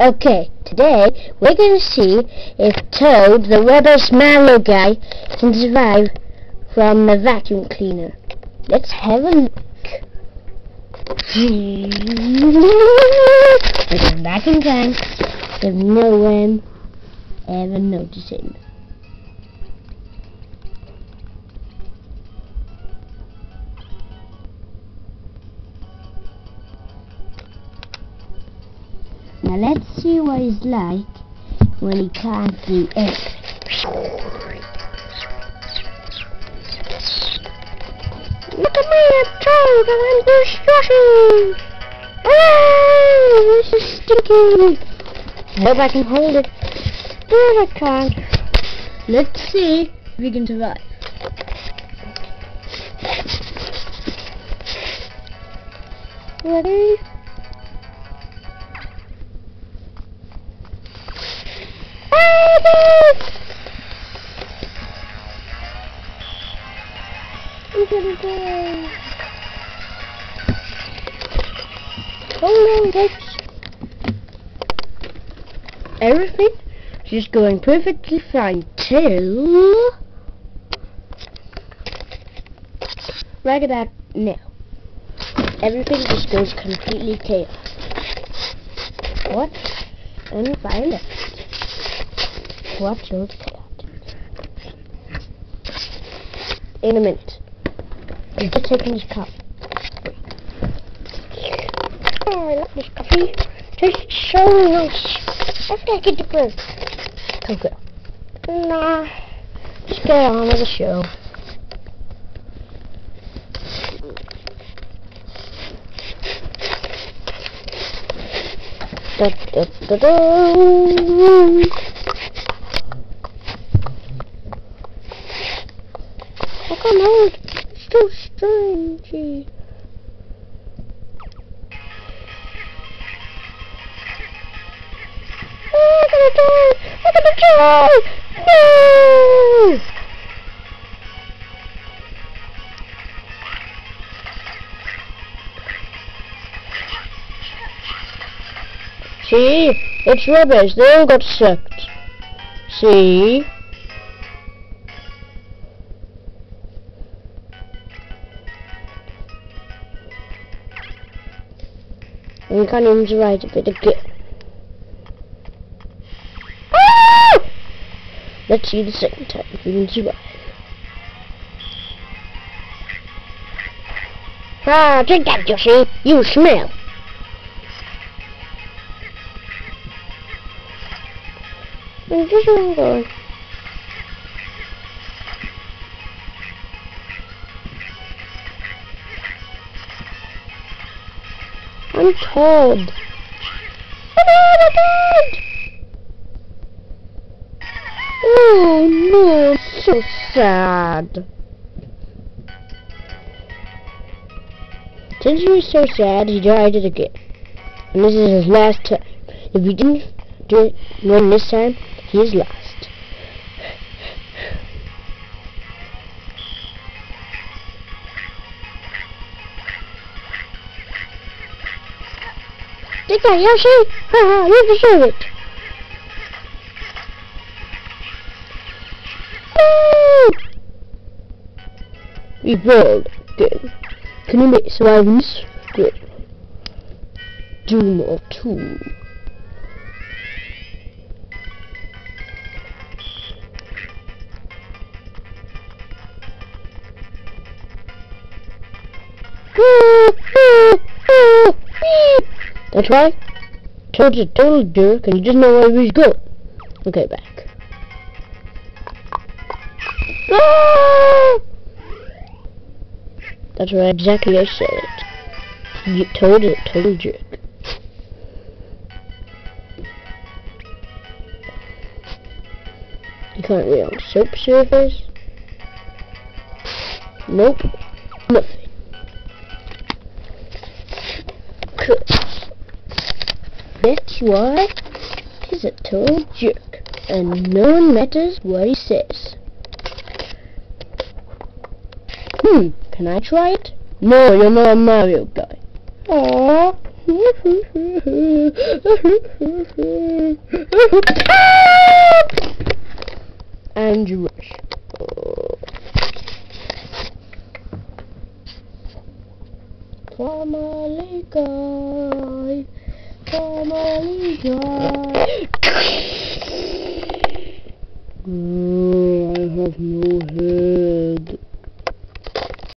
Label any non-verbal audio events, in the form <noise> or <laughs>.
Okay, today we're going to see if Toad, the rubber Mario guy, can survive from the vacuum cleaner. Let's have a look. <laughs> We're back in time with no one ever noticing. Now let's see what he's like when he can't do it. Look at me, I'm Toad, and I'm disgusting! Ah, this is stinky! I hope I can hold it. But I can't. Let's see if we can survive. Ready? Oh no, that's everything just going perfectly fine till right about now. Everything just goes completely chaos. What? And violet. What goes chaotic? In a minute. Taking this cup. Oh, I love this coffee. Tastes so nice. Think I get the bread. Cocoa. Nah. Just get on with the show. Da, da, da, da. How come so strange? Oh, I'm gonna die! I'm gonna die! No! See? It's rubbish. They all got sucked. See? And even survive a bit of good. Ah! Let's see the second time if we can survive. Ah, drink that, Yoshi. You smell. And just I'm going. I'm told. Oh my god! Oh no, so sad. Since he was so sad, he tried it again. And this is his last time. If he didn't do it win this time, he is lost. Take that, Yoshi! Haha, you deserve it! We rolled again. Can you make this? Good. Do more too. That's right. Toad's a total jerk and he doesn't know where he's going. Okay, back. Ah! That's right, exactly I said it. You Toad is a total jerk. You can't read on soap surface. Nope. Nothing. That's why he's a total jerk, and no one matters what he says. Hmm, can I try it? No, you're not a Mario guy. Aww. <laughs> and you rush. Kamalaika family joy.